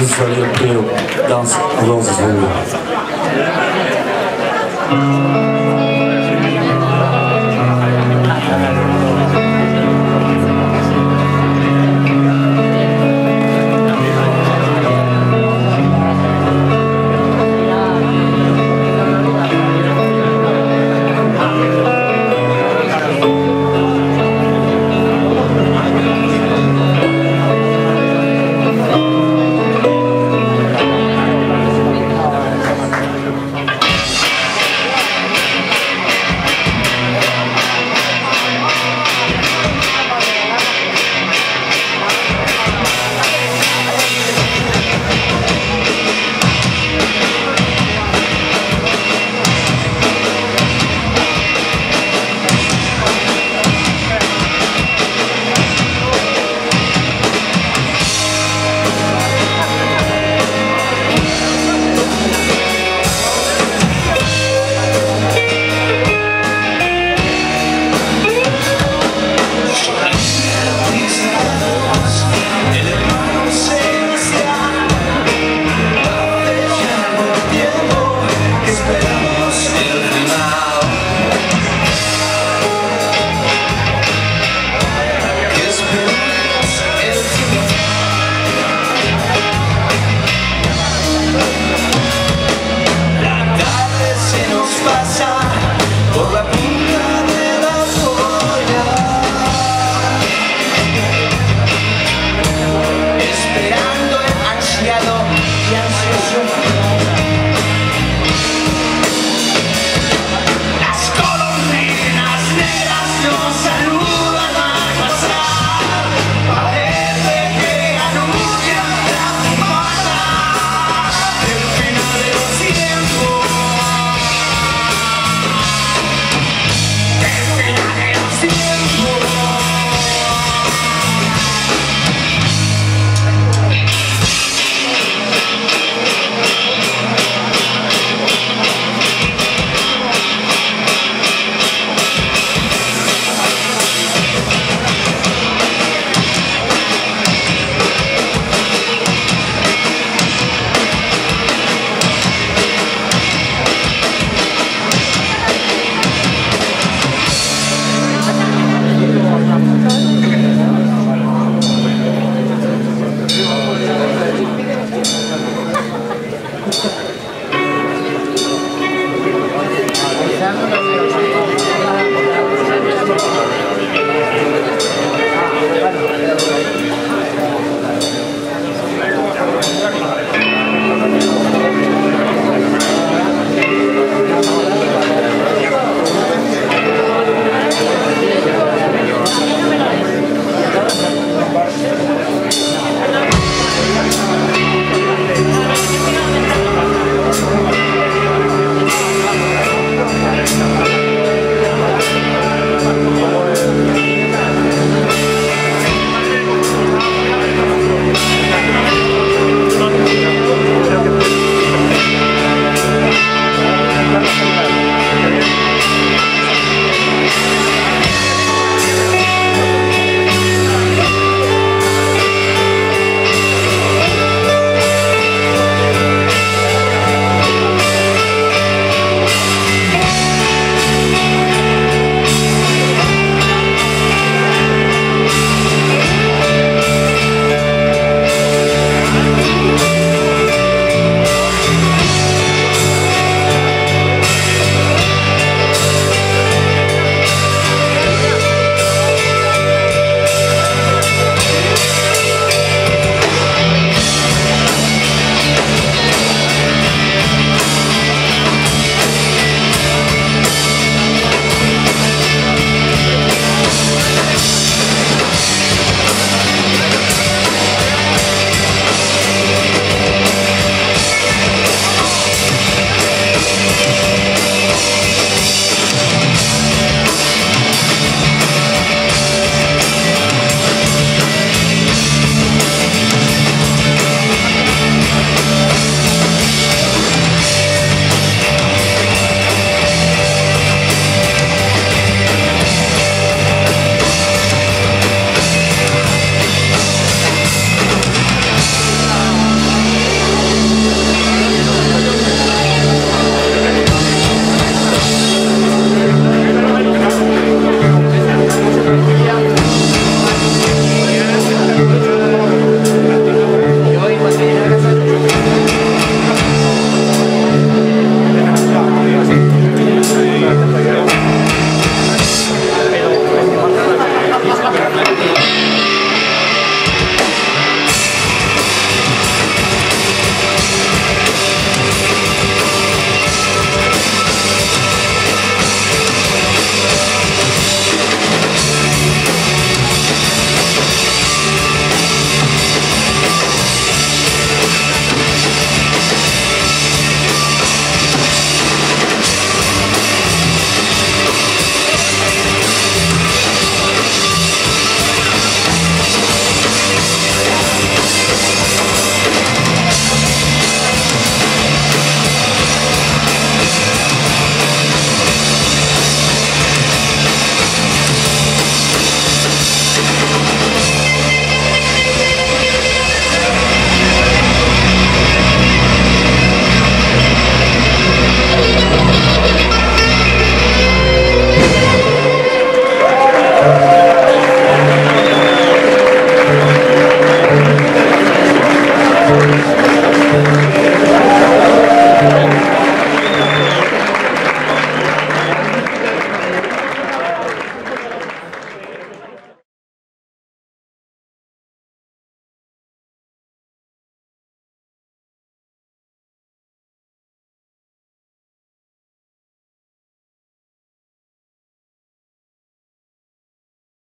This is a little dance roses for me.